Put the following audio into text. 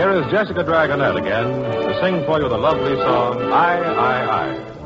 Here is Jessica Dragonette again to sing for you the lovely song, I, I, I.